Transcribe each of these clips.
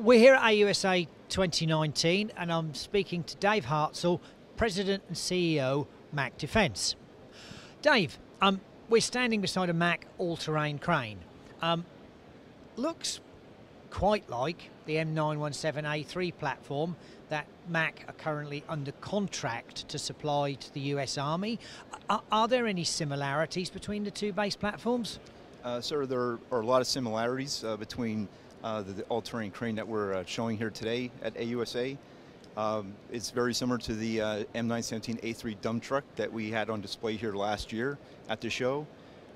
We're here at AUSA 2019 and I'm speaking to Dave Hartzell, President and CEO, Mack Defence. Dave, um, we're standing beside a Mack all-terrain crane. Um, looks quite like the M917A3 platform that Mack are currently under contract to supply to the US Army. Are, are there any similarities between the two base platforms? Uh, sir, there are a lot of similarities uh, between uh, the, the all-terrain crane that we're uh, showing here today at AUSA. Um, it's very similar to the uh, M917A3 dump truck that we had on display here last year at the show.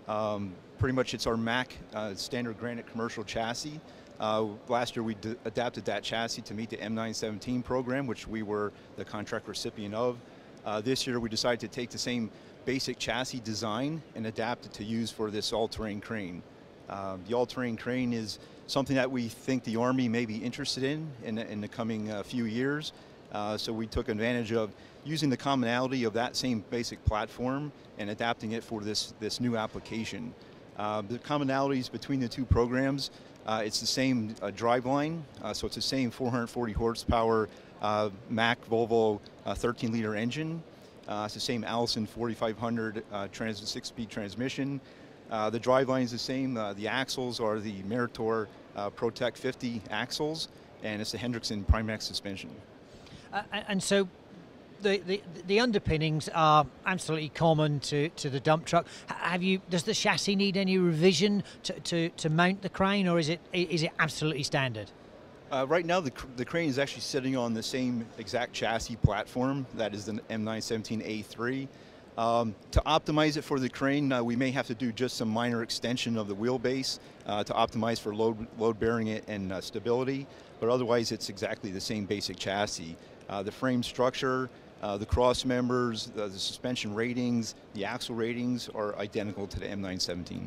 Um, pretty much it's our Mack uh, standard granite commercial chassis. Uh, last year we adapted that chassis to meet the M917 program, which we were the contract recipient of. Uh, this year we decided to take the same basic chassis design and adapt it to use for this all-terrain crane. Uh, the all-terrain crane is something that we think the Army may be interested in in, in the coming uh, few years. Uh, so we took advantage of using the commonality of that same basic platform and adapting it for this, this new application. Uh, the commonalities between the two programs, uh, it's the same uh, driveline, so it's the same 440 horsepower Mack Volvo 13 liter engine. it's the same Allison 4500 trans six-speed transmission. Uh, the driveline is the same. Uh, the axles are the Meritor uh, ProTech 50 axles, and it's the Hendrickson Primaax suspension. and so the, the, the underpinnings are absolutely common to, to the dump truck. Have you? Does the chassis need any revision to, to, to mount the crane, or is it is it absolutely standard? Uh, right now, the, the crane is actually sitting on the same exact chassis platform that is the M917A3. Um, to optimize it for the crane, uh, we may have to do just some minor extension of the wheelbase uh, to optimize for load, load bearing it and uh, stability, but otherwise it's exactly the same basic chassis. Uh, the frame structure, uh, the cross members, the, the, suspension ratings, the axle ratings are identical to the M917.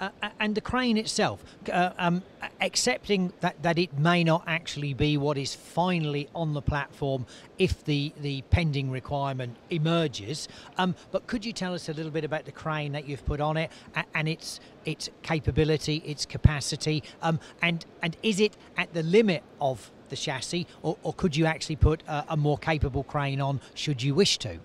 Uh, and the crane itself, uh, um, accepting that, that it may not actually be what is finally on the platform if the, the pending requirement emerges, um, but could you tell us a little bit about the crane that you've put on it and its its capability, its capacity, um, and and is it at the limit of the chassis, or, or could you actually put a, a, more capable crane on should you wish to?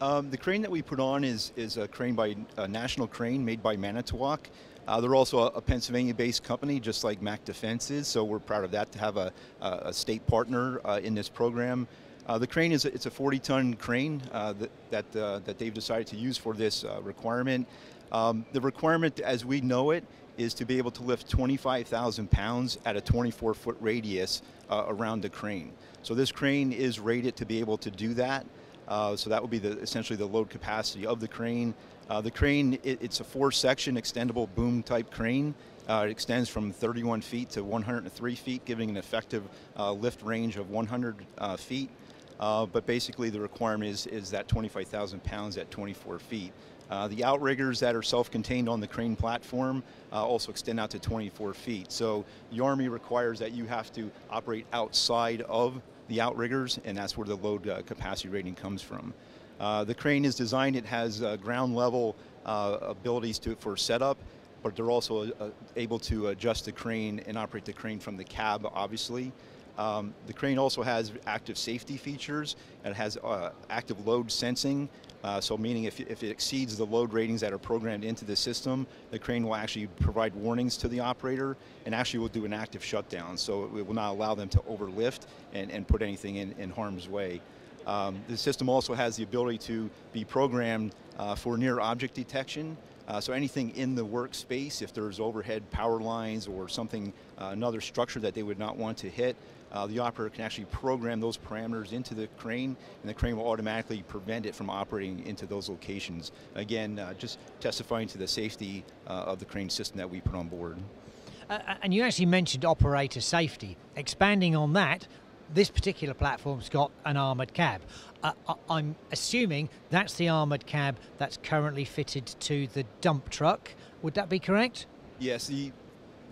Um, the crane that we put on is, is a crane by a national crane made by Manitowoc. Uh, they're also a, a Pennsylvania-based company, just like Mack Defense is. So we're proud of that to have a, a state partner uh, in this program. Uh, the crane is a, it's a 40-ton crane uh, that that, uh, that they've decided to use for this uh, requirement. Um, the requirement, as we know it, is to be able to lift 25,000 pounds at a 24 foot radius around the crane. So this crane is rated to be able to do that. Uh, so that would be the, essentially the load capacity of the crane. Uh, the crane, it, it's a four section extendable boom type crane. Uh, it extends from 31 feet to 103 feet, giving an effective uh, lift range of 100 uh, feet. but basically the requirement is, is that 25,000 pounds at 24 feet. Uh, the outriggers that are self-contained on the crane platform uh, also extend out to 24 feet. So the Army requires that you have to operate outside of the outriggers, and that's where the load uh, capacity rating comes from. Uh, the crane is designed, it has uh, ground level uh, abilities to, for setup, but they're also able to adjust the crane and operate the crane from the cab, obviously. Um, the crane also has active safety features. It has uh, active load sensing, uh, so meaning if, if it exceeds the load ratings that are programmed into the system, the crane will actually provide warnings to the operator and actually will do an active shutdown. So it will not allow them to overlift and, and put anything in, in harm's way. Um, the system also has the ability to be programmed uh, for near object detection. Uh, so anything in the workspace, if there's overhead power lines or something, uh, another structure that they would not want to hit, uh, the operator can actually program those parameters into the crane, and the crane will automatically prevent it from operating into those locations. Again, uh, just testifying to the safety uh, of the crane system that we put on board. Uh, and you actually mentioned operator safety. Expanding on that, this particular platform's got an armoured cab. Uh, I'm assuming that's the armoured cab that's currently fitted to the dump truck. Would that be correct? Yes, the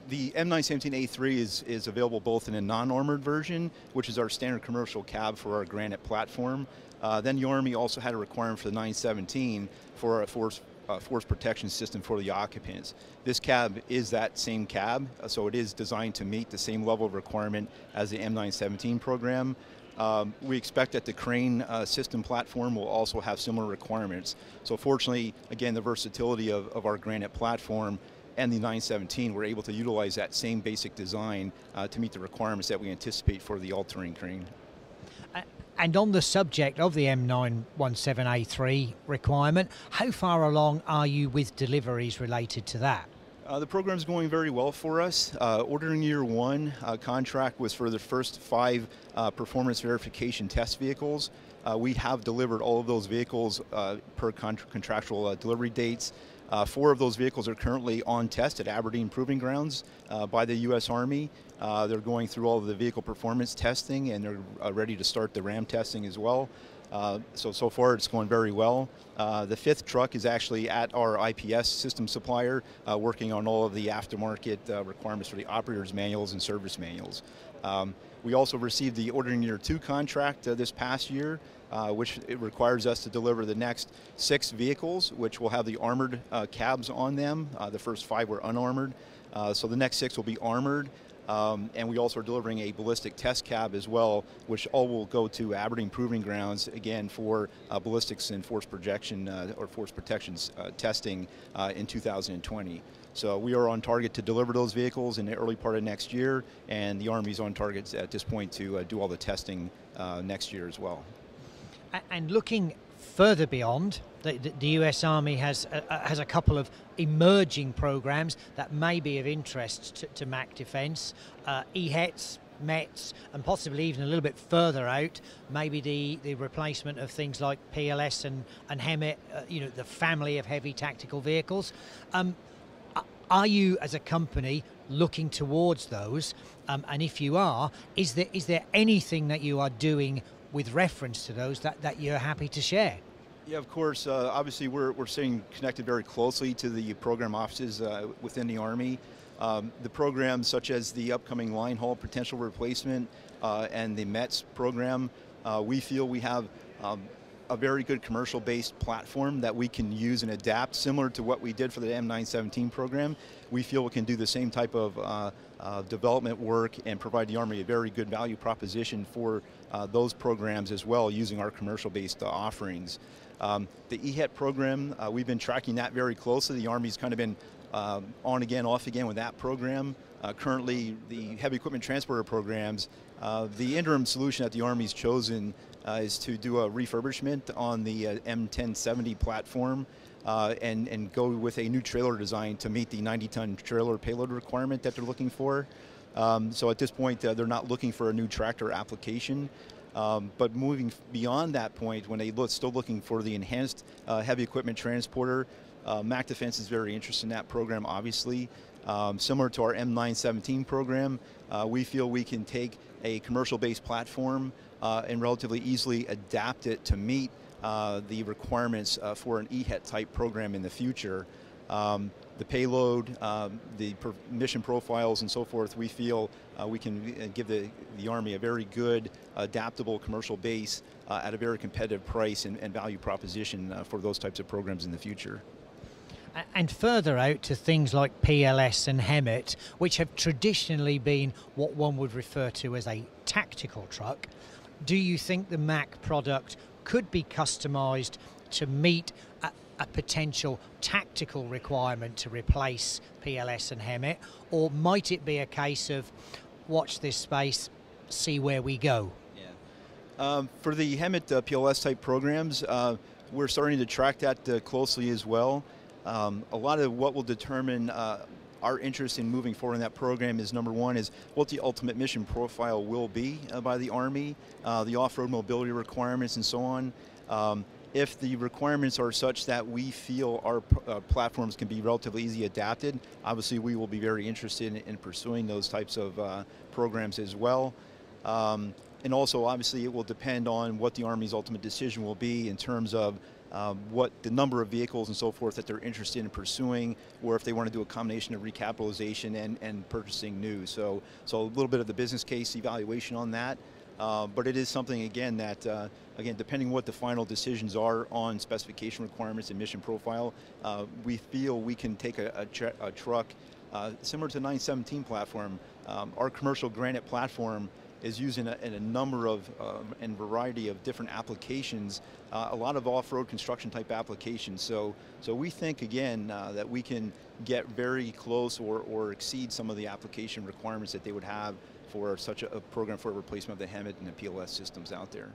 the M917A3 is, is available both in a non-armored version, which is our standard commercial cab for our Granite platform. Uh, then the Army also had a requirement for the 917 for, for uh, force protection system for the occupants. This cab is that same cab, uh, so it is designed to meet the same level of requirement as the M917 program. Um, we expect that the crane uh, system platform will also have similar requirements. So fortunately, again, the versatility of, of our Granite platform and the 917, we're able to utilize that same basic design uh, to meet the requirements that we anticipate for the all-terrain crane. And on the subject of the M917A3 requirement, how far along are you with deliveries related to that? Uh, the program is going very well for us. Uh, ordering year one uh, contract was for the first five uh, performance verification test vehicles. Uh, we have delivered all of those vehicles uh, per contra contractual delivery dates. Four of those vehicles are currently on test at Aberdeen Proving Grounds by the U.S. Army. they're going through all of the vehicle performance testing and they're ready to start the RAM testing as well. Uh, so, so far it's going very well. Uh, the fifth truck is actually at our IPS system supplier, uh, working on all of the aftermarket uh, requirements for the operator's manuals and service manuals. Um, we also received the ordering year two contract uh, this past year, which it requires us to deliver the next six vehicles, which will have the armored cabs on them. the first five were unarmored. so the next six will be armored. Um, and we also are delivering a ballistic test cab as well, which all will go to Aberdeen Proving Grounds again for uh, ballistics and force projection uh, or force protection uh, testing uh, in 2020. So we are on target to deliver those vehicles in the early part of next year, and the Army's on target at this point to uh, do all the testing uh, next year as well. And looking further beyond, the, the US Army has uh, has a couple of emerging programs that may be of interest to, to Mack Defence. Uh, EHETS, METS, and possibly even a little bit further out, maybe the, the replacement of things like PLS and, and HEMTT, uh, you know, the family of heavy tactical vehicles. Um, are you, as a company, looking towards those? Um, and if you are, is there is there anything that you are doing with reference to those that, that you're happy to share? Yeah, of course. Uh, obviously, we're, we're staying connected very closely to the program offices uh, within the Army. Um, the programs such as the upcoming line haul potential replacement uh, and the METS program, uh, we feel we have um, a very good commercial-based platform that we can use and adapt, similar to what we did for the M917 program. We feel we can do the same type of uh, uh, development work and provide the Army a very good value proposition for uh, those programs as well using our commercial-based uh, offerings. Um, the EHET program, uh, we've been tracking that very closely. The Army's kind of been um, on again, off again with that program. Uh, currently, the heavy equipment transporter programs, the interim solution that the Army's chosen uh, is to do a refurbishment on the uh, M1070 platform uh, and, and go with a new trailer design to meet the 90-ton trailer payload requirement that they're looking for. Um, so at this point, uh, they're not looking for a new tractor application. Um, but moving beyond that point, when they look, still looking for the enhanced uh, heavy equipment transporter, uh, Mack Defense is very interested in that program, obviously. Um, similar to our M917 program, uh, we feel we can take a commercial-based platform uh, and relatively easily adapt it to meet uh, the requirements uh, for an EHET type program in the future. Um, the payload, um, the mission profiles and so forth, we feel uh, we can uh, give the, the Army a very good, adaptable commercial base uh, at a very competitive price and, and value proposition uh, for those types of programs in the future. And further out to things like PLS and HEMTT, which have traditionally been what one would refer to as a tactical truck, do you think the Mack product could be customized to meet a, a, potential tactical requirement to replace PLS and HEMTT, or might it be a case of watch this space, see where we go? Yeah. Um, for the HEMTT uh, PLS type programs, uh, we're starting to track that uh, closely as well. Um, a lot of what will determine uh, our interest in moving forward in that program is number one is what the ultimate mission profile will be uh, by the Army, uh, the off-road mobility requirements and so on. Um, if the requirements are such that we feel our uh, platforms can be relatively easy adapted, obviously we will be very interested in, in pursuing those types of uh, programs as well. Um, and also, obviously, it will depend on what the Army's ultimate decision will be in terms of um, what the number of vehicles and so forth that they're interested in pursuing, or if they want to do a combination of recapitalization and, and purchasing new. So, so a little bit of the business case evaluation on that. Uh, but it is something, again, that, uh, again, depending what the final decisions are on specification requirements and mission profile, uh, we feel we can take a, a, tr a truck uh, similar to the 917 platform. Um, our commercial Granite platform is used in a, a number of um, and variety of different applications, uh, a lot of off-road construction type applications. So, so we think again uh, that we can get very close or, or exceed some of the application requirements that they would have for such a, a program for a replacement of the HEMTT and the PLS systems out there.